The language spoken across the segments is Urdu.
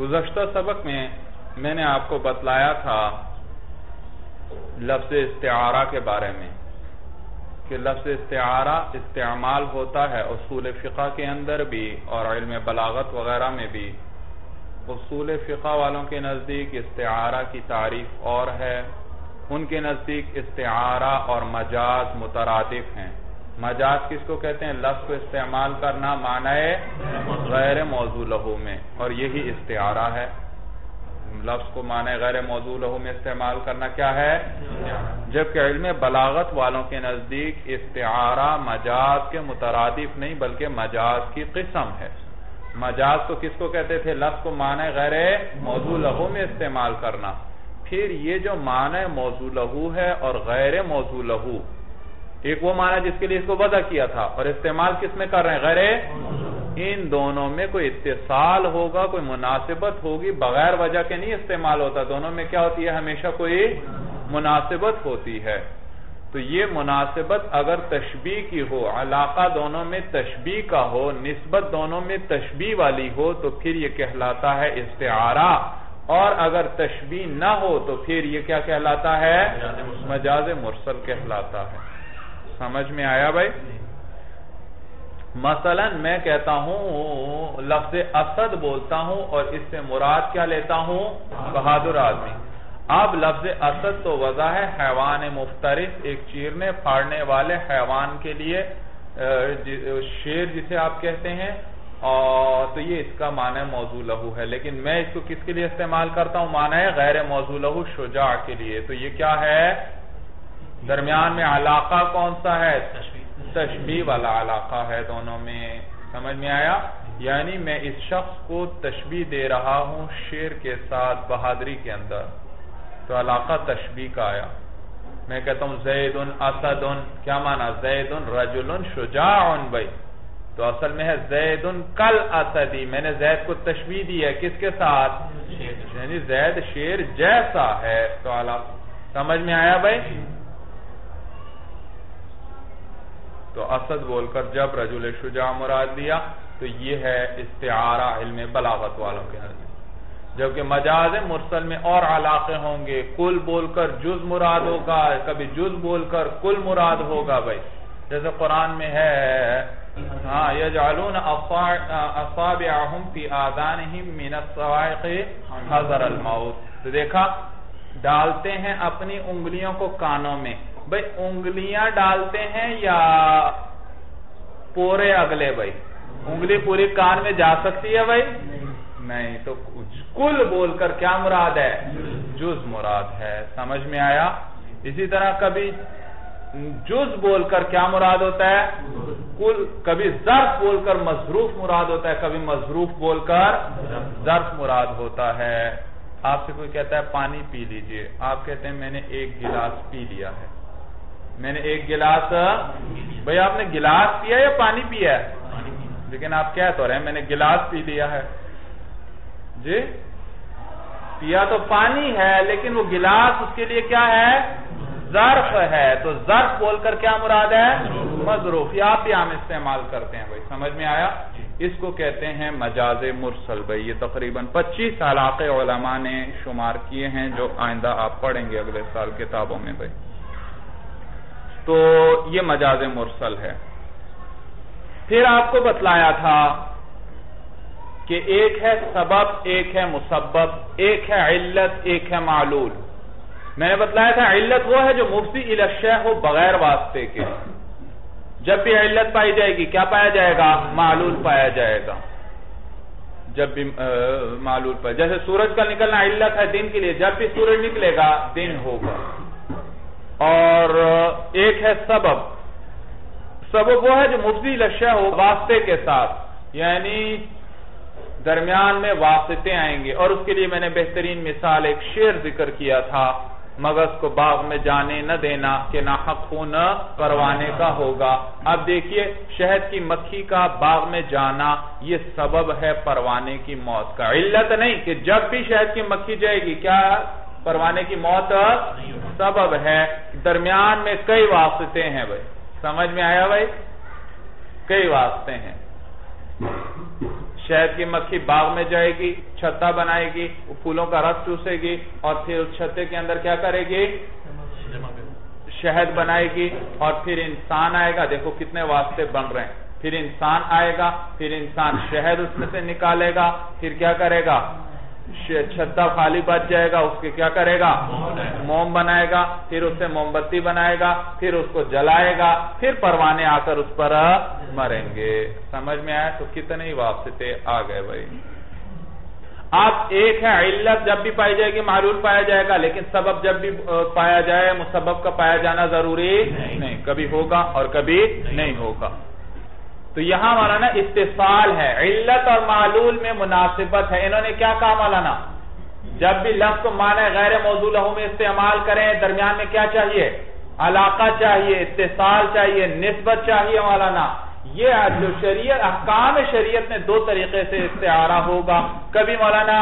گزشتہ سبق میں میں نے آپ کو بتلایا تھا لفظ استعارہ کے بارے میں، کہ لفظ استعارہ استعمال ہوتا ہے اصول فقہ کے اندر بھی اور علم بلاغت وغیرہ میں بھی۔ اصول فقہ والوں کے نزدیک استعارہ کی تعریف اور ہے، ان کے نزدیک استعارہ اور مجاز مترادف ہیں۔ مجاز کس کو کہتے ہیں؟ لفظ کو استعمال کرنا معنی غیر موضوع لہو میں، اور یہی استعارہ ہے۔ لفظ کو معنی غیر موضوع لہو میں استعمال کرنا کیا ہے؟ جبکہ علم بلاغت والوں کے نزدیک استعارہ مجاز کے مترادف نہیں، بلکہ مجاز کی قسم ہے۔ مجاز کو کس کو کہتے تھے؟ لفظ کو معنی غیر موضوع لہو میں استعمال کرنا۔ پھر یہ جو معنی موضوع لہو ہے اور غیر موضوع لہو ایک وہ معنی جس کے لیے اس کو وضع کیا تھا اور استعمال کس میں کر رہے ہیں؟ غیر ان دونوں میں کوئی اتصال ہوگا کوئی مناسبت ہوگی بغیر وجہ کے نہیں استعمال ہوتا۔ دونوں میں کیا ہوتی ہے؟ ہمیشہ کوئی مناسبت ہوتی ہے۔ تو یہ مناسبت اگر تشبیح کی ہو علاقہ دونوں میں تشبیح کا ہو نسبت دونوں میں تشبیح والی ہو تو پھر یہ کہلاتا ہے استعارہ۔ اور اگر تشبیح نہ ہو تو پھر یہ کیا کہلاتا ہے؟ مجاز مرسل کہلاتا ہے۔ سمجھ میں آیا بھائی؟ مثلا میں کہتا ہوں، لفظ اسد بولتا ہوں اور اس سے مراد کیا لیتا ہوں؟ بہادر آدمی۔ اب لفظ اسد تو وضع ہے حیوان مفترس، ایک چیرنے پھاڑنے والے حیوان کے لیے جی، شیر جسے آپ کہتے ہیں۔ اور تو یہ اس کا معنی موضوع لہو ہے۔ لیکن میں اس کو کس کے لیے استعمال کرتا ہوں؟ معنی غیر موضوع لہو شجاع کے لیے۔ تو یہ کیا ہے؟ درمیان میں علاقہ کون سا ہے؟ تشبیح والا علاقہ ہے دونوں میں۔ سمجھ میں آیا؟ یعنی میں اس شخص کو تشبیح دے رہا ہوں شیر کے ساتھ بہادری کے اندر۔ تو علاقہ تشبیح کا آیا۔ میں کہتا ہوں زید اسد کیا مانا؟ زید رجل شجاع بھائی تو اصل میں ہے زید کل اسدی۔ میں نے زید کو تشبیح دی ہے کس کے ساتھ؟ یعنی زید شیر جیسا ہے۔ تو سمجھ میں آیا بھائی؟ تو اسد بول کر جب رجل شجاع مراد دیا تو یہ ہے استعارہ علم بلاغت والوں کے نظر جبکہ مجاز مرسل میں اور علاقے ہوں گے۔ کل بول کر جز مراد ہوگا، کبھی جز بول کر کل مراد ہوگا بھائی۔ جیسے قرآن میں ہے ہاں یجعلون اصابعہم فی آذانہم من الصوائق حضر الموت۔ تو دیکھا، ڈالتے ہیں اپنی انگلیوں کو کانوں میں۔ بھئی انگلیاں ڈالتے ہیں یا پورے اگلے بھائی؟ انگلی پوری کان میں جا سکتی ہے بھائی؟ نہیں، تو کل بول کر کیا مراد ہے؟ جز مراد ہے، سمجھ میں آیا؟ اسی طرح کبھی جز بول کر کیا مراد ہوتا ہے؟ کل، کبھی ظرف بول کر مضروف مراد ہوتا ہے، کبھی مضروف بول کر ظرف مراد ہوتا ہے۔ آپ سے کوئی کہتا ہے، پانی پی لیجیے۔ آپ کہتے ہیں، میں نے ایک گلاس پی لیا ہے۔ میں نے ایک گلاس بھئی آپ نے گلاس پیا یا پانی پیا؟ ہے لیکن آپ کہہ تو رہے ہیں، میں نے گلاس پی لیا ہے۔ جی؟ پیا تو پانی ہے، لیکن وہ گلاس اس کے لیے کیا ہے؟ ظرف ہے۔ تو ظرف بول کر کیا مراد ہے؟ مضروف یا آپ بھی عام استعمال کرتے ہیں، بھائی، سمجھ میں آیا؟ اس کو کہتے ہیں مجاز مرسل، بھائی، یہ تقریباً پچیس علاقے علماء نے شمار کیے ہیں جو آئندہ آپ پڑھیں گے اگلے سال کتابوں میں، بھائی۔ تو یہ مجاز مرسل ہے۔ پھر آپ کو بتلایا تھا کہ ایک ہے سبب، ایک ہے مسبب، ایک ہے علت، ایک ہے معلول۔ میں نے بتلایا تھا علت وہ ہے جو مفتی الشہ ہو بغیر واسطے کے۔ جب بھی علت پائی جائے گی، کیا پایا جائے گا؟ معلول پایا جائے گا۔ جب بھی معلول پایا، جیسے سورج کا نکلنا علت ہے دن کے لیے، جب بھی سورج نکلے گا، دن ہوگا۔ اور ایک ہے سبب۔ سبب وہ ہے جو مفضی لشہ ہو واسطے کے ساتھ۔ یعنی درمیان میں واسطے آئیں گے۔ اور اس کے لیے میں نے بہترین مثال ایک شیر ذکر کیا تھا۔ مغز کو باغ میں جانے نہ دینا کہ نہ حق خون پروانے کا ہوگا۔ اب دیکھیے، شہد کی مکھی کا باغ میں جانا یہ سبب ہے پروانے کی موت کا۔ علت نہیں کہ جب بھی شہد کی مکھی جائے گی، کیا پروانے کی موت سبب ہے۔ درمیان میں کئی واسطے ہیں بھائی۔ سمجھ میں آیا بھائی؟ کئی واسطے ہیں۔ شہد کی مکھی باغ میں جائے گی چھتا بنائے گی پھولوں کا رس چوسے گی اور پھر اس چھتے کے اندر کیا کرے گی؟ شہد بنائے گی اور پھر انسان آئے گا۔ دیکھو کتنے واسطے بن رہے ہیں۔ پھر انسان آئے گا، پھر انسان شہد اس میں سے نکالے گا، پھر کیا کرے گا؟ چھتا خالی بچ جائے گا اس کے کیا کرے گا؟ موم بنائے گا پھر اس سے موم بتی بنائے گا پھر اس کو جلائے گا پھر پروانے آ کر اس پر مریں گے۔ سمجھ میں آئے تو کتنے ہی واسطے آ گئے بھائی۔ آپ ایک ہے علت جب بھی پائی جائے گی معلول پایا جائے گا لیکن سبب جب بھی پایا جائے مسبب کا پایا جانا ضروری نہیں۔ کبھی ہوگا اور کبھی نہیں ہوگا۔ تو یہاں مولانا استفال ہے، علت اور معلول میں مناسبت ہے۔ انہوں نے کیا کہا مولانا؟ جب بھی لفظ کو معنی غیر موضوع لہو میں استعمال کریں، درمیان میں کیا چاہیے؟ علاقہ چاہیے اتصال چاہیے، نسبت چاہیے مولانا۔ یہ جو شریعت، احکام شریعت میں دو طریقے سے استعارہ ہوگا۔ کبھی مولانا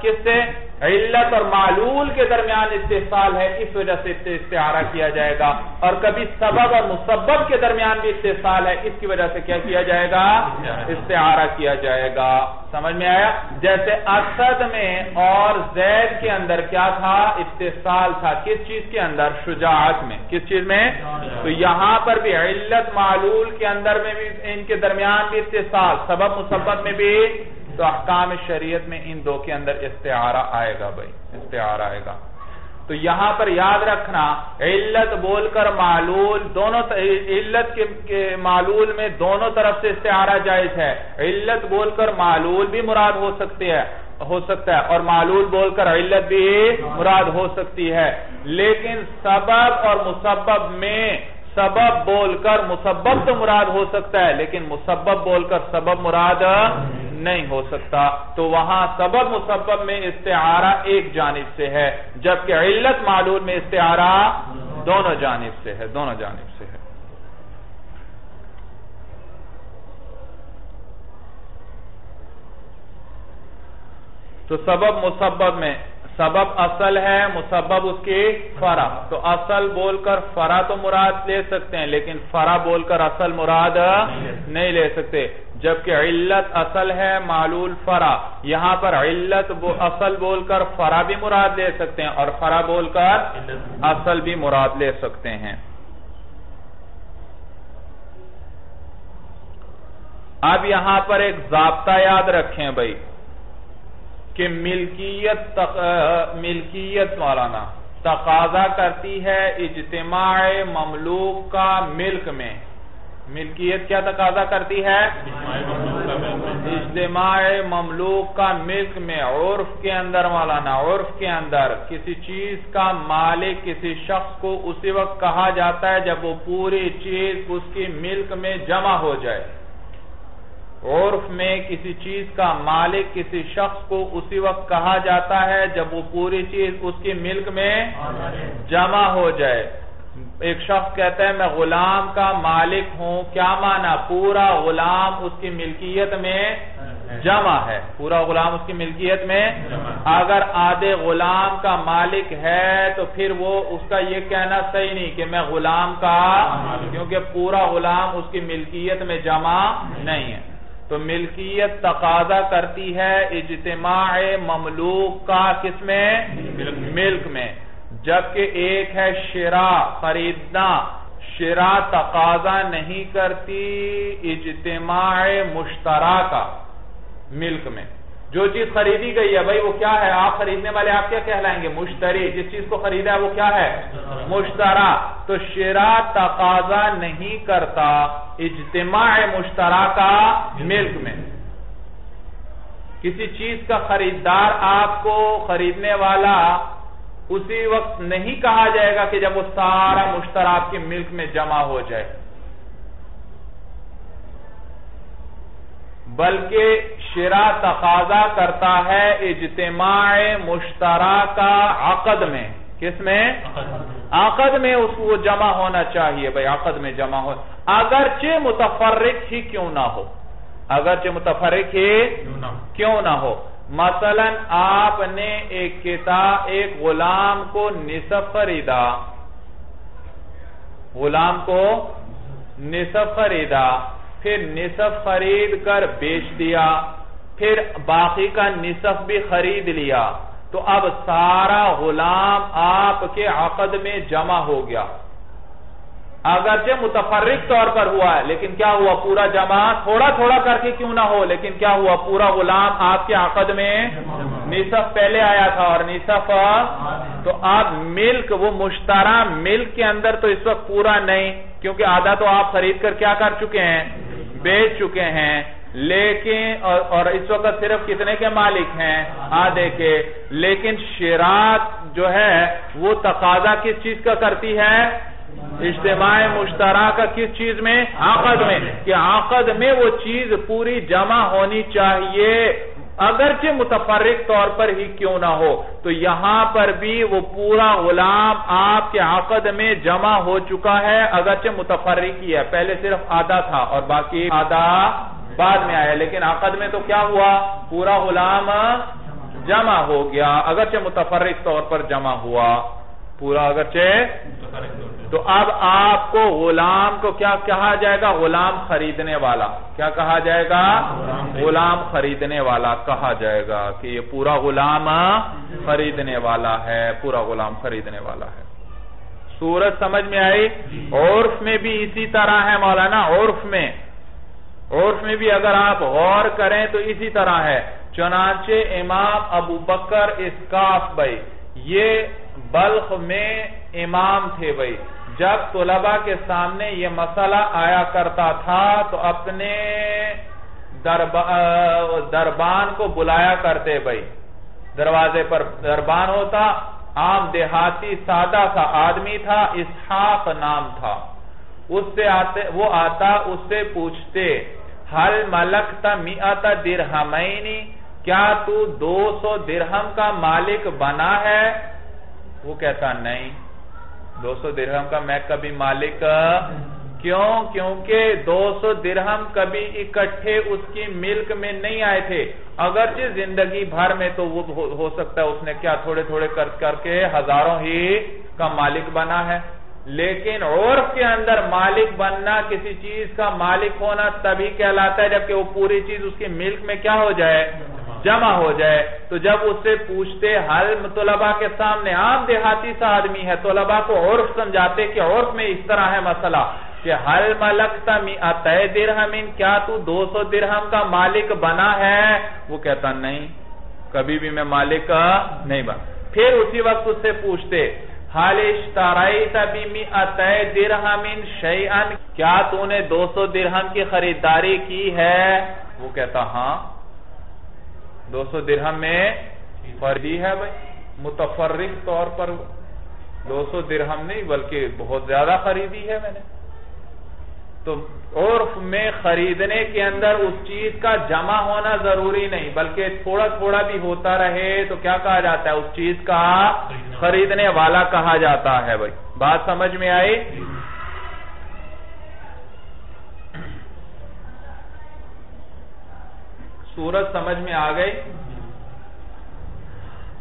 کس سے؟ علت اور معلول کے درمیان استحصال ہے، اس وجہ سے استعارہ کیا جائے گا۔ اور کبھی سبب اور مسبب کے درمیان بھی استحصال ہے، اس کی وجہ سے کیا کیا جائے گا؟ استعارہ کیا جائے گا۔ سمجھ میں آیا؟ جیسے اسد میں اور زید کے اندر کیا تھا؟ استحصال تھا۔ کس چیز کے اندر؟ شجاعت میں۔ کس چیز میں؟ تو یہاں پر بھی علت معلول کے اندر میں بھی، ان کے درمیان بھی استحصال، سبب مسبب میں بھی تو احکام شریعت میں ان دو کے اندر استعارہ آئے گا بھائی، استعارہ آئے گا۔ تو یہاں پر یاد رکھنا، علت بول کر معلول دونوں علت کے معلول میں دونوں طرف سے استعارہ جائز ہے۔ علت بول کر معلول بھی مراد ہو سکتی ہے، ہو سکتا ہے، اور معلول بول کر علت بھی مراد ہو سکتی ہے۔ لیکن سبب اور مسبب میں سبب بول کر مسبب تو مراد ہو سکتا ہے، لیکن مسبب بول کر سبب مراد نہیں ہو سکتا۔ تو وہاں سبب مسبب میں استعارہ ایک جانب سے ہے، جبکہ علت معلول میں استعارہ دونوں جانب سے ہے، دونوں جانب سے ہے۔ تو سبب مسبب میں، سبب اصل ہے مسبب اس کی فرا تو اصل بول کر فرا تو مراد لے سکتے ہیں، لیکن فرا بول کر اصل مراد نہیں لے سکتے۔ جبکہ علت اصل ہے معلول فرا یہاں پر علت اصل بول کر فرا بھی مراد لے سکتے ہیں اور فرا بول کر اصل بھی مراد لے سکتے ہیں۔ اب یہاں پر ایک ضابطہ یاد رکھیں بھائی، کہ ملکیت ملکیت مولانا تقاضا کرتی ہے اجتماع مملوک کا ملک میں۔ ملکیت کیا تقاضا کرتی ہے؟ اجتماع مملوک کا ملک میں عرف کے اندر مولانا عرف کے اندر۔ کسی چیز کا مالک کسی شخص کو اسی وقت کہا جاتا ہے جب وہ پوری چیز اس کی ملک میں جمع ہو جائے۔ عرف میں کسی چیز کا مالک کسی شخص کو اسی وقت کہا جاتا ہے جب وہ پوری چیز اس کی ملک میں جمع ہو جائے۔ ایک شخص کہتا ہے میں غلام کا مالک ہوں کیا مانا؟ پورا غلام اس کی ملکیت میں جمع ہے۔ پورا غلام اس کی ملکیت میں اگر آدھے غلام کا مالک ہے تو پھر وہ اس کا یہ کہنا صحیح نہیں کہ میں غلام کا کیونکہ پورا غلام اس کی ملکیت میں جمع نہیں ہے۔ تو ملکیت تقاضا کرتی ہے اجتماع مملوک کا کس میں۔ ملک میں۔ جبکہ ایک ہے شرا، خریدنا۔ شرا تقاضا نہیں کرتی، اجتماع مشترہ کا، ملک میں۔ جو چیز خریدی گئی ہے، بھائی وہ کیا ہے؟ آپ خریدنے والے آپ کیا کہلائیں گے؟ مشتری۔ جس چیز کو خریدا ہے، وہ کیا ہے؟ مشترہ تو شرا تقاضا نہیں کرتا، اجتماع مشترہ کا ملک میں۔ کسی چیز کا خریدار آپ کو خریدنے والا اسی وقت نہیں کہا جائے گا کہ جب وہ سارا مشترہ آپ کے ملک میں جمع ہو جائے۔ بلکہ شرا تقاضا کرتا ہے اجتماع مشترہ کا عقد میں۔ کس میں؟ عقد میں اس کو جمع ہونا چاہیے بھائی عقد میں جمع ہو۔ اگرچہ متفرق ہی کیوں نہ ہو۔ اگرچہ متفرق ہی کیوں نہ ہو۔ مثلا آپ نے ایک کتاب ایک غلام کو نصف خریدا۔ غلام کو نصف خریدا، پھر نصف خرید کر بیچ دیا، پھر باقی کا نصف بھی خرید لیا۔ تو اب سارا غلام آپ کے عقد میں جمع ہو گیا۔ اگرچہ متفرق طور پر ہوا ہے، لیکن کیا ہوا؟ پورا جمع تھوڑا تھوڑا کر کے کیوں نہ ہو، لیکن کیا ہوا؟ پورا غلام آپ کے عقد میں نصف پہلے آیا تھا اور نصف تو آپ ملک، وہ مشترہ ملک کے اندر تو اس وقت پورا نہیں، کیونکہ آدھا تو آپ خرید کر کیا کر چکے ہیں؟ بیچ چکے ہیں۔ لیکن، اور اس وقت صرف کتنے کے مالک ہیں؟ آدھے کے لیکن شراط جو ہے، وہ تقاضا کس چیز کا کرتی ہے؟ اجتماع مشترکہ کس چیز میں؟ عقد میں۔ کہ عقد میں وہ چیز پوری جمع ہونی چاہیے۔ اگرچہ متفرق طور پر ہی کیوں نہ ہو، تو یہاں پر بھی وہ پورا غلام آپ کے عقد میں جمع ہو چکا ہے۔ اگرچہ متفرق ہی ہے، پہلے صرف آدھا تھا اور باقی آدھا بعد میں آیا۔ لیکن عقد میں تو کیا ہوا؟ پورا غلام جمع ہو گیا۔ اگرچہ متفرق طور پر جمع ہوا، پورا اگرچہ تو اب آپ کو غلام کو کیا کہا جائے گا؟ غلام خریدنے والا۔ کیا کہا جائے گا؟ غلام خریدنے والا۔ کہا جائے گا کہ یہ پورا غلام خریدنے والا ہے، پورا غلام خریدنے والا ہے۔ سورج سمجھ میں آئی؟ عرف میں بھی اسی طرح ہے مولانا، عرف میں۔ عرف میں بھی اگر آپ غور کریں تو اسی طرح ہے۔ چنانچہ امام ابو بکر اسکاف بھائی، یہ بلخ میں امام تھے بھائی۔ جب طلبہ کے سامنے یہ مسئلہ آیا کرتا تھا تو اپنے دربان کو بلایا کرتے بھائی۔ دروازے پر دربان ہوتا، عام دیہاتی سادہ سا آدمی تھا، اسحاق نام تھا۔ اس سے آتے، وہ آتا، اس سے پوچھتے حل ملکتا میعتا درہمینی کیا تو دو سو درہم کا مالک بنا ہے؟ وہ کہتا، نہیں۔ دو سو درہم کا میں کبھی مالک، کیوں؟ کیونکہ دو سو درہم کبھی اکٹھے اس کی ملک میں نہیں آئے تھے۔ اگرچہ زندگی بھر میں تو وہ ہو سکتا ہے اس نے کیا تھوڑے تھوڑے کر کے ہزاروں ہی کا مالک بنا ہے۔ لیکن عرف کے اندر مالک بننا، کسی چیز کا مالک ہونا تبھی کہلاتا ہے جبکہ وہ پوری چیز اس کی ملک میں کیا ہو جائے؟ جمع ہو جائے، تو جب اس سے پوچھتے، حل طلبہ کے سامنے عام دیہاتی سا آدمی ہے طلبہ کو عرف سمجھاتے کہ عرف میں اس طرح ہے مسئلہ کہ حل ملکتا اتہ درہمین کیا تو دو سو درہم کا مالک بنا ہے؟ وہ کہتا، نہیں، کبھی بھی میں مالک نہیں بنا۔ پھر اسی وقت اس سے پوچھتے حال اشترائیت بیمی اتہ درہمین شیئن کیا تو نے دو سو درہم کی خریداری کی ہے؟ وہ کہتا ہاں۔ دو سو درہم میں فردی ہے بھائی، متفرق طور پر دو سو درہم نہیں، بلکہ بہت زیادہ خریدی ہے میں نے۔ تو عرف میں خریدنے کے اندر اس چیز کا جمع ہونا ضروری نہیں، بلکہ تھوڑا تھوڑا بھی ہوتا رہے تو کیا کہا جاتا ہے؟ اس چیز کا خریدنے والا کہا جاتا ہے بھائی۔ بات سمجھ میں آئی؟ سورج سمجھ میں آ گئی۔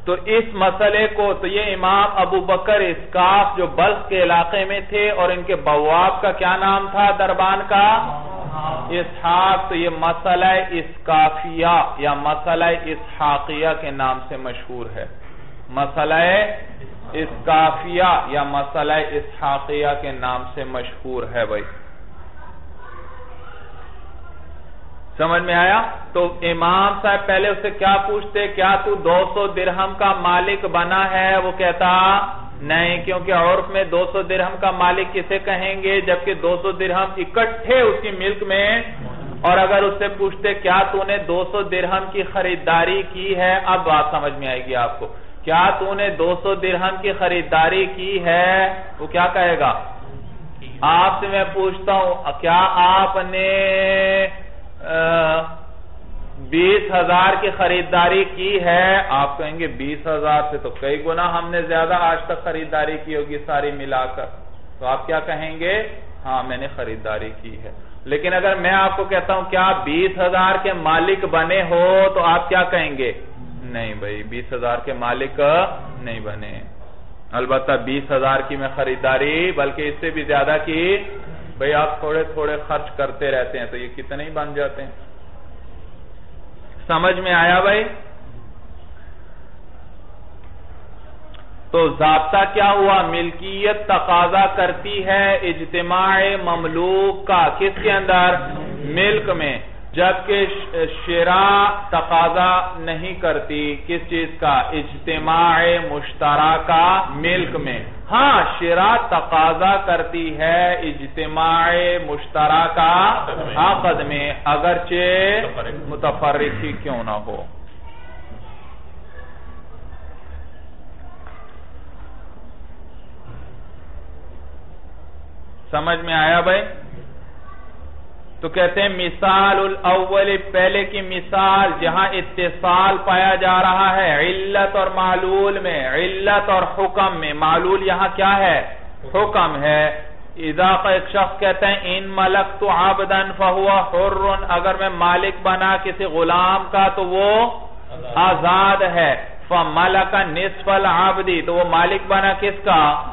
تو اس مسئلے کو تو یہ امام ابو بکر اسکاف جو بلخ کے علاقے میں تھے اور ان کے بواب کا کیا نام تھا دربان کا؟ اسحاق۔ تو یہ مسئلہ اسکافیہ یا مسئلہ اسحاقیہ کے نام سے مشہور ہے۔ مسئلہ اسکافیہ یا مسئلہ اسحاقیہ کے نام سے مشہور ہے بھائی۔ سمجھ میں آیا؟ تو امام صاحب پہلے اسے کیا پوچھتے؟ کیا تو دو سو درہم کا مالک بنا ہے؟ وہ کہتا، نہیں، کیونکہ عورت میں دو سو درہم کا مالک کسے کہیں گے؟ جبکہ دو سو درہم اکٹھے اس کی ملک میں۔ اور اگر اس سے پوچھتے، کیا تو نے دو سو درہم کی خریداری کی ہے؟ اب بات سمجھ میں آئے گی آپ کو۔ کیا تو نے دو سو درہم کی خریداری کی ہے؟ وہ کیا کہے گا؟ آپ سے میں پوچھتا ہوں، کیا آپ نے بیس ہزار کی خریداری کی ہے۔ آپ کہیں گے بیس ہزار سے تو کئی گنا ہم نے زیادہ آج تک خریداری کی ہوگی ساری ملا کر۔ تو آپ کیا کہیں گے؟ ہاں میں نے خریداری کی ہے۔ لیکن اگر میں آپ کو کہتا ہوں کیا بیس ہزار کے مالک بنے ہو تو آپ کیا کہیں گے؟ نہیں بھائی، بیس ہزار کے مالک نہیں بنے۔ البتہ بیس ہزار کی میں خریداری بلکہ اس سے بھی زیادہ کی بھئی آپ تھوڑے تھوڑے خرچ کرتے رہتے ہیں تو یہ کتنے ہی بن جاتے ہیں؟ سمجھ میں آیا بھائی تو ضابطہ کیا ہوا؟ ملکیت تقاضا کرتی ہے اجتماع مملوک کا، کس کے اندر؟ ملک میں۔ جبکہ شرا تقاضا نہیں کرتی کس چیز کا؟ اجتماع مشترکہ ملک میں۔ ہاں شرا تقاضا کرتی ہے اجتماع مشترکہ عقد میں، اگرچہ متفرقی کیوں نہ ہو۔ سمجھ میں آیا بھائی؟ تو کہتے ہیں مثال الاول پہلے کی مثال جہاں اتصال پایا جا رہا ہے علت اور معلول میں علت اور حکم میں۔ معلول یہاں کیا ہے؟ حکم ہے۔ اضافہ ایک شخص کہتے ہیں ان ملک تو عبدن فہوا حرن اگر میں مالک بنا کسی غلام کا تو وہ آزاد ہے۔ فَمَلَكَ نِصْفَ الْعَبْدِ تو وہ مالک بنا کس کا؟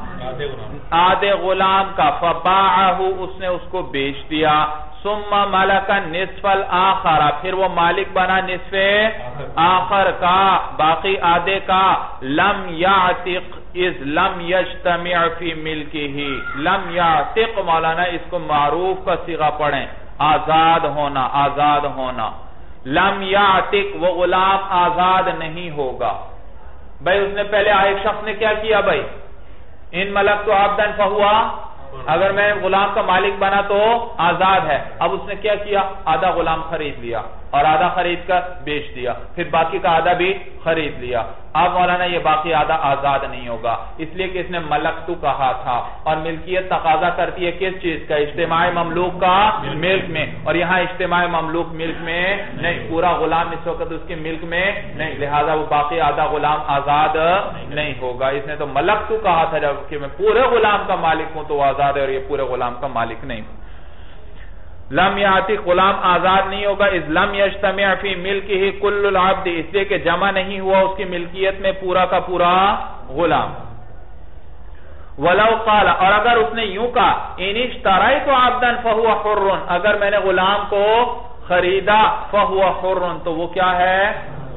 آدھے غلام۔ کا۔ فَبَاعَهُ اس نے اس کو بیچ دیا۔ ثم ملک نصف الاخر پھر وہ مالک بنا نصف آخر کا، باقی آدھے کا۔ لم یعتق از لم یجتمع فی ملکی ہی لم یعتق مولانا، اس کو معروف کا سیغہ پڑھیں۔ آزاد ہونا آزاد ہونا۔ لم یعتق وہ غلام آزاد نہیں ہوگا۔ بھائی، اس نے پہلے ایک شخص نے کیا کیا بھائی؟ ان ملک تو عبدن فہوا اگر میں غلام کا مالک بنا تو آزاد ہے۔ اب اس نے کیا کیا؟ آدھا غلام خرید لیا اور آدھا خرید کر بیچ دیا۔ پھر باقی کا آدھا بھی خرید لیا۔ اب مولانا یہ باقی آدھا آزاد نہیں ہوگا۔ اس لیے کہ اس نے ملک تو کہا تھا۔ اور ملکیت تقاضا کرتی ہے کس چیز کا؟ اجتماع مملوک کا ملک میں۔ اور یہاں اجتماع مملوک ملک میں نہیں، پورا غلام اس وقت اس کے ملک میں نہیں۔ لہذا وہ باقی آدھا غلام آزاد نہیں ہوگا۔ اس نے تو ملک تو کہا تھا جبکہ میں پورے غلام کا مالک ہوں تو وہ آزاد ہے اور یہ پورے غلام کا مالک نہیں۔ ہوں لم یاتی غلام آزاد نہیں ہوگا اس لم یجتمع فی ملک ہی کل العبد، اس لیے کہ جمع نہیں ہوا اس کی ملکیت میں پورا کا پورا غلام۔ ولو قال، اور اگر اس نے یوں کہا، ان اشترائت عبدا فهو حر، اگر میں نے غلام کو خریدا فهو حر، تو وہ کیا ہے؟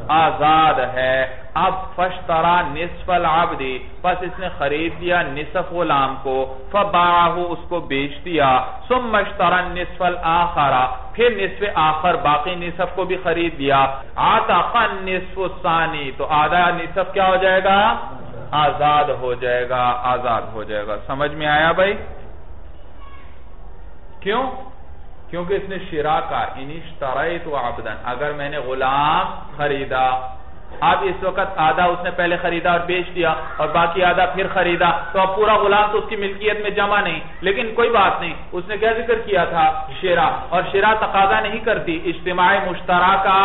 آزاد ہے۔ اب فشترا نصف العبد، پس اس نے خرید دیا نصف غلام کو فباہو اس کو بیچ دیا، ثم اشترا نصف الاخر پھر نصف آخر باقی نصف کو بھی خرید دیا آتاقا نصف الثانی، تو آدھا نصف کیا ہو جائے گا؟ آزاد ہو جائے گا، آزاد ہو جائے گا۔ سمجھ میں آیا بھائی؟ کیوں؟ کیونکہ اس نے شرا کا و عبدن اگر میں نے غلام خریدا اب اس وقت آدھا اس نے پہلے خریدا اور بیچ دیا اور باقی آدھا پھر خریدا تو اب پورا غلام تو اس کی ملکیت میں جمع نہیں لیکن کوئی بات نہیں اس نے کیا ذکر کیا تھا؟ شیرہ اور شیرہ تقاضا نہیں کرتی اجتماع مشترکہ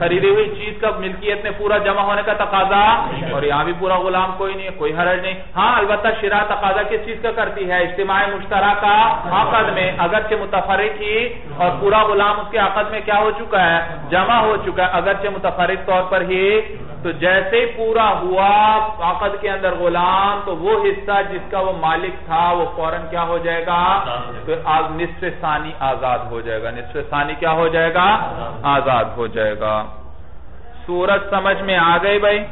خریدی ہوئی چیز کا ملکیت میں پورا جمع ہونے کا تقاضا اور یہاں بھی پورا غلام کوئی نہیں کوئی حرج نہیں۔ ہاں البتہ شیرہ تقاضا کس چیز کا کرتی ہے؟ اجتماع مشترکہ عقد میں، اگرچہ متفرق ہی اور پورا غلام اس کے عقد میں کیا ہو چکا ہے؟ جمع ہو چکا ہے، اگرچہ متفرق طور پر ہی تو جیسے پورا ہوا عقد کے اندر غلام تو وہ حصہ جس کا وہ مالک تھا وہ فوراً کیا ہو جائے گا؟ تو نصف ثانی آزاد ہو جائے گا۔ نصف ثانی کیا ہو جائے گا؟ آزاد ہو جائے گا۔ سورج سمجھ میں آ گئی بھائی؟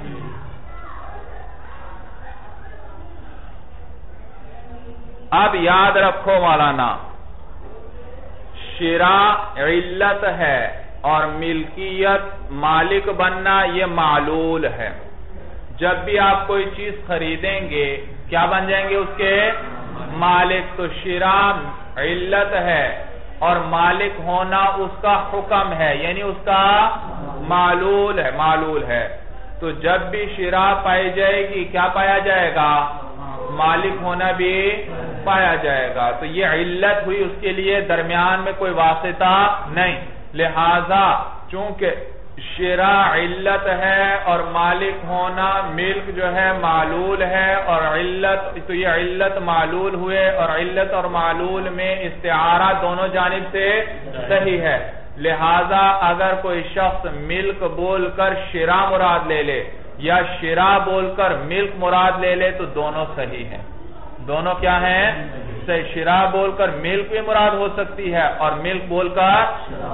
اب یاد رکھو مولانا شرا علت ہے۔ اور ملکیت مالک بننا یہ معلول ہے۔ جب بھی آپ کوئی چیز خریدیں گے، کیا بن جائیں گے اس کے؟ مالک تو شرا علت ہے۔ اور مالک ہونا اس کا حکم ہے یعنی اس کا معلول ہے معلول ہے۔ تو جب بھی شرا پائی جائے گی، کیا پایا جائے گا؟ مالک ہونا بھی پایا جائے گا۔ تو یہ علت ہوئی اس کے لیے، درمیان میں کوئی واسطہ نہیں۔ لہذا چونکہ شرا علت ہے اور مالک ہونا ملک جو ہے معلول ہے اور علت، تو یہ علت معلول ہوئے اور علت اور معلول میں استعارہ دونوں جانب سے صحیح ہے۔ لہذا اگر کوئی شخص ملک بول کر شرا مراد لے لے یا شرا بول کر ملک مراد لے لے تو دونوں صحیح ہیں۔ دونوں کیا ہیں؟ سے شرا بول کر ملک بھی مراد ہو سکتی ہے۔ اور ملک بول کر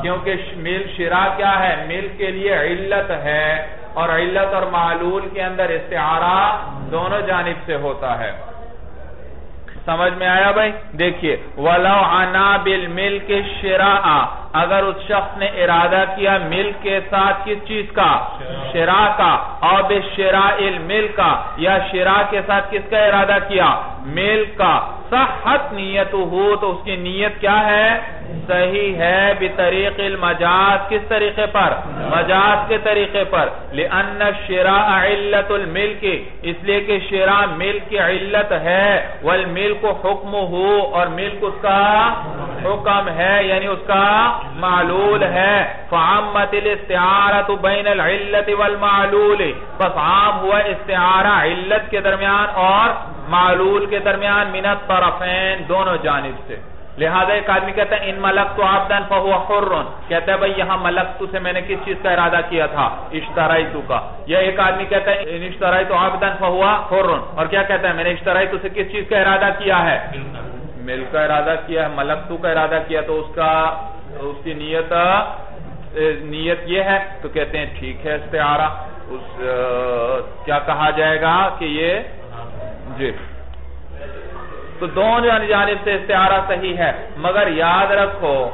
کیونکہ شرا کیا ہے؟ ملک کے لیے علت ہے۔ اور علت اور معلول کے اندر استعارہ دونوں جانب سے ہوتا ہے۔ سمجھ میں آیا بھائی؟ دیکھیے، وَلَوْ عَنَا بِالْمِلْكِ شِرَاءَ۔ اگر اس شخص نے ارادہ کیا ملک کے ساتھ کس چیز کا؟ شراء کا۔ اور بے شراء الملک کا۔ یا شراء کے ساتھ کس کا ارادہ کیا؟ ملک کا۔ صحت نیت ہو تو اس کی نیت کیا ہے؟ صحیح ہے بطریق المجاز کس طریقے پر؟ مجاز کے طریقے پر۔ لِأَنَّ شِرَاءَ عِلَّةُ الْمِلْكِ، اس لیے کہ شراء ملک کی علت ہے، وَالْمِلْكُ حُکْمُهُ اور ملک اس کا حکم ہے یعنی اس کا معلول ہے۔ فعمت الاستعارت بین العلت والمعلول پس عام ہوا استعارہ علت کے درمیان اور معلول کے درمیان، من الطرفین دونوں جانب سے۔ لہذا ایک آدمی کہتا ہے، ان ملک تو آبدن فہو حرن کہتا ہے بھئی یہاں ملک تو سے میں نے کس چیز کا ارادہ کیا تھا؟ اشترائی تو کا. یا ایک آدمی کہتا ہے، ان اشترائی تو آبدن فہو حرن اور کیا کہتا ہے، میں نے اشترائی تو سے کس چیز کا ارادہ کیا ہے؟ مل کا ارادہ کیا ہے ملک تو کا ارادہ کیا، تو اس کا، اس کی نیت نیت یہ ہے، تو کہتے ہیں، ٹھیک ہے، استعارہ. اس، کیا کہا جائے گا کہ یہ جی۔ تو دونوں جانب سے استعارہ صحیح ہے، مگر یاد رکھو،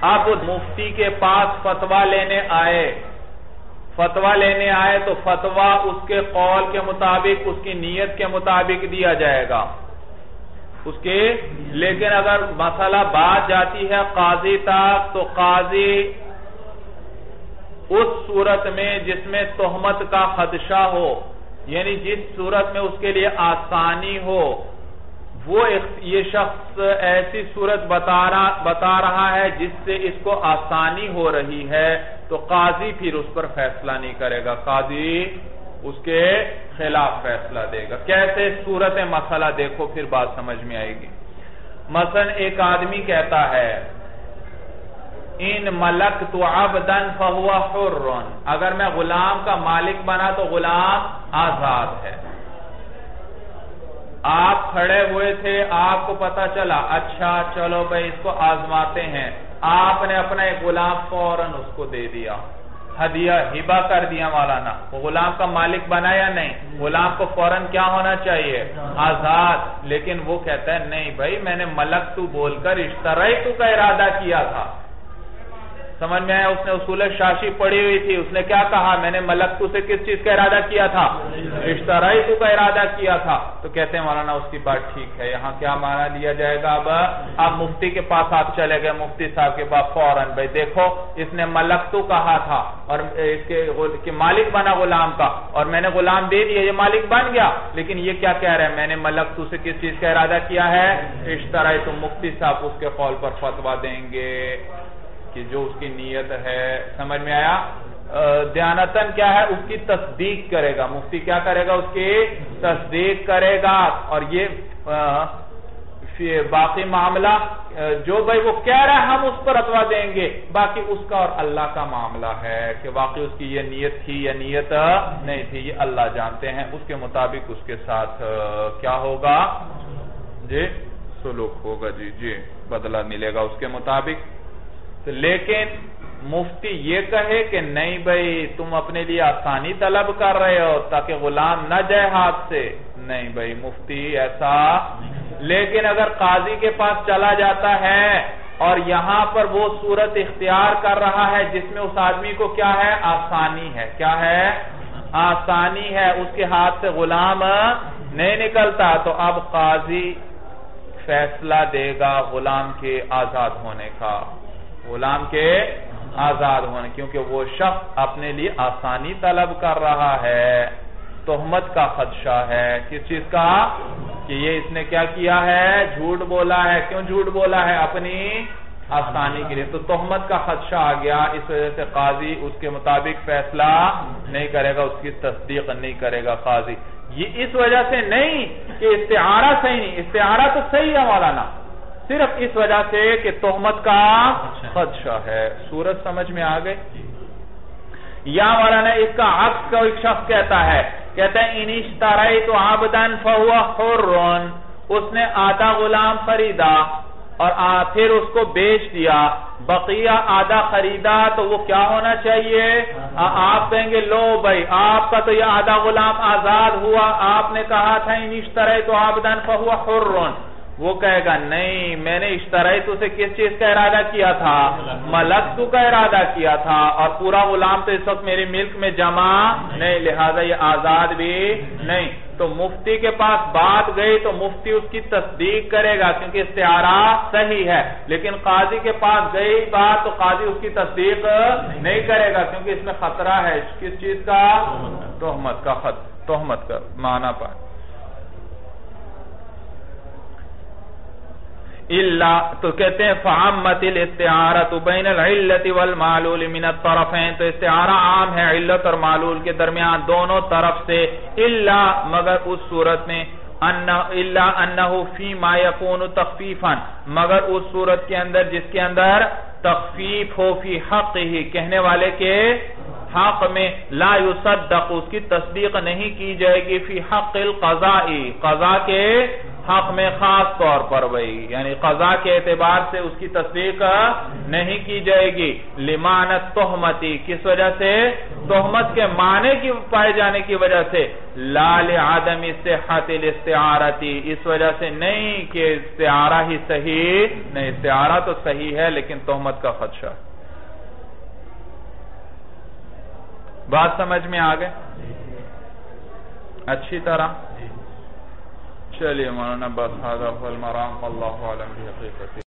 اب مفتی کے پاس فتوہ لینے آئے۔ فتوہ لینے آئے تو فتوہ اس کے قول کے مطابق، اس کی نیت کے مطابق دیا جائے گا۔ اس کے، لیکن اگر مسئلہ بات جاتی ہے قاضی تک، تو قاضی اس صورت میں جس میں تہمت کا خدشہ ہو یعنی جس صورت میں اس کے لیے آسانی ہو وہ یہ شخص ایسی صورت بتا رہا ہے جس سے اس کو آسانی ہو رہی ہے، تو قاضی پھر اس پر فیصلہ نہیں کرے گا۔ قاضی اس کے خلاف فیصلہ دے گا۔ کیسے؟ صورت مسئلہ دیکھو، پھر بات سمجھ میں آئے گی۔ مثلا ایک آدمی کہتا ہے، ان ملک تو عبدن فہو حرن اگر میں غلام کا مالک بنا تو غلام آزاد ہے۔ آپ کھڑے ہوئے تھے، آپ کو پتا چلا اچھا چلو بھائی، اس کو آزماتے ہیں۔ آپ نے اپنا ایک غلام فوراً اس کو دے دیا۔ ہدیہ ہبا کر دیا مولانا۔ وہ غلام کا مالک بنا یا نہیں؟ غلام کو فوراً کیا ہونا چاہیے؟ آزاد۔ لیکن وہ کہتا ہے، نہیں بھائی، میں نے ملک تو بول کر اشترائی تو کا ارادہ کیا تھا۔ سمجھ میں آیا اس نے اصول شاشی پڑی ہوئی تھی؟ اس نے کیا کہا؟ میں نے ملک سے کس چیز کا ارادہ کیا تھا؟ اشترائی کا ارادہ کیا تھا؟ تو کہتے ہیں مولانا، اس کی بات ٹھیک ہے۔ یہاں کیا مانا لیا جائے گا؟ اب آپ مفتی کے پاس آپ چلے گئے۔ مفتی صاحب کے پاس فوراً۔ بھائی دیکھو، اس نے ملک تو کہا تھا اور اس کے مالک بنا غلام کا۔ اور میں نے غلام دے دیا، یہ مالک بن گیا۔ لیکن یہ کیا کہہ رہے ہیں؟ میں نے ملک تو سے کس چیز کا ارادہ کیا ہے؟ اشترائی تو مفتی صاحب اس کے قول پر فتوہ دیں گے۔ کہ جو اس کی نیت ہے، سمجھ میں آیا؟ دیانتن کیا ہے؟ اس کی تصدیق کرے گا۔ مفتی کیا کرے گا؟ اس کی تصدیق کرے گا۔ اور یہ باقی معاملہ جو بھائی وہ کہہ رہا ہے، ہم اس پر اتوا دیں گے۔ باقی اس کا اور اللہ کا معاملہ ہے کہ واقعی اس کی یہ نیت تھی یا نیت نہیں تھی، یہ اللہ جانتے ہیں۔ اس کے مطابق اس کے ساتھ کیا ہوگا؟ جی سلوک ہوگا۔ جی جی بدلہ ملے گا اس کے مطابق۔ لیکن مفتی یہ کہے کہ نہیں بھائی، تم اپنے لیے آسانی طلب کر رہے ہو تاکہ غلام نہ جائے ہاتھ سے۔ نہیں بھائی، مفتی ایسا۔ لیکن اگر قاضی کے پاس چلا جاتا ہے اور یہاں پر وہ صورت اختیار کر رہا ہے جس میں اس آدمی کو کیا ہے؟ آسانی ہے۔ کیا ہے؟ آسانی ہے۔ اس کے ہاتھ سے غلام نہیں نکلتا۔ تو اب قاضی فیصلہ دے گا غلام کے آزاد ہونے کا۔ غلام کے آزاد ہونے، کیونکہ وہ شخص اپنے لیے آسانی طلب کر رہا ہے۔ تہمت کا خدشہ ہے۔ کس چیز کا؟ کہ یہ اس نے کیا کیا ہے؟ جھوٹ بولا ہے۔ کیوں جھوٹ بولا ہے؟ اپنی آسانی کے لیے۔ تو تہمت کا خدشہ آ گیا۔ اس وجہ سے قاضی اس کے مطابق فیصلہ نہیں کرے گا، اس کی تصدیق نہیں کرے گا قاضی۔ یہ اس وجہ سے نہیں کہ استعارہ صحیح نہیں، استعارہ تو صحیح ہے مولانا۔ صرف اس وجہ سے کہ تہمت کا خدشہ ہے۔ سورج سمجھ میں آ گئے؟ یا مولانا اس کا عکس کا ایک شخص کہتا ہے کہتا ہے انشترائی تو عبدن فہو حرن اس نے آدھا غلام خریدا اور پھر اس کو بیچ دیا۔ بقیہ آدھا خریدا تو وہ کیا ہونا چاہیے؟ آپ کہیں گے لو بھائی آپ کا تو یہ آدھا غلام آزاد ہوا۔ آپ نے کہا تھا انشترے تو آبدن فہو حرون وہ کہے گا، نہیں، میں نے اشترائی تو سے کس چیز کا ارادہ کیا تھا؟ ملک تو کا ارادہ کیا تھا اور پورا غلام تو اس وقت میری ملک میں جمع نہیں، لہذا یہ آزاد بھی نہیں۔ تو مفتی کے پاس بات گئی تو مفتی اس کی تصدیق کرے گا کیونکہ استعارہ صحیح ہے۔ لیکن قاضی کے پاس گئی بات تو قاضی اس کی تصدیق نہیں کرے گا کیونکہ اس میں خطرہ ہے۔ کس چیز کا؟ تحمت کا خط تحمت کا معنی پائے تو کہتے ہیں، فعمت الاستعارت بین العلت والمعلول من الطرفین تو استعارہ عام ہے علت اور معلول کے درمیان دونوں طرف سے الا مگر اس صورت میں الا انہو فی ما یکون تخفیفا، مگر اس صورت کے اندر جس کے اندر تخفیف ہو فی حق ہی، کہنے والے کے حق میں لا یصدق، اس کی تصدیق نہیں کی جائے گی، فی حق القضائی قضا کے حق میں خاص طور پر بھئی یعنی قضا کے اعتبار سے اس کی تصدیق نہیں کی جائے گی۔ لمانت تحمتی کس وجہ سے؟ تحمت کے معنی کی پائے جانے کی وجہ سے۔ لال عدم صحت الاستعارتی، اس وجہ سے نہیں کہ استعارہ ہی صحیح، نہیں، استعارہ تو صحیح ہے، لیکن تحمت کا خدشہ۔ بات سمجھ میں آگئے؟ اچھی طرح۔ چلیے مولانا بس حاضر فالمرام اللہ علم حقیقت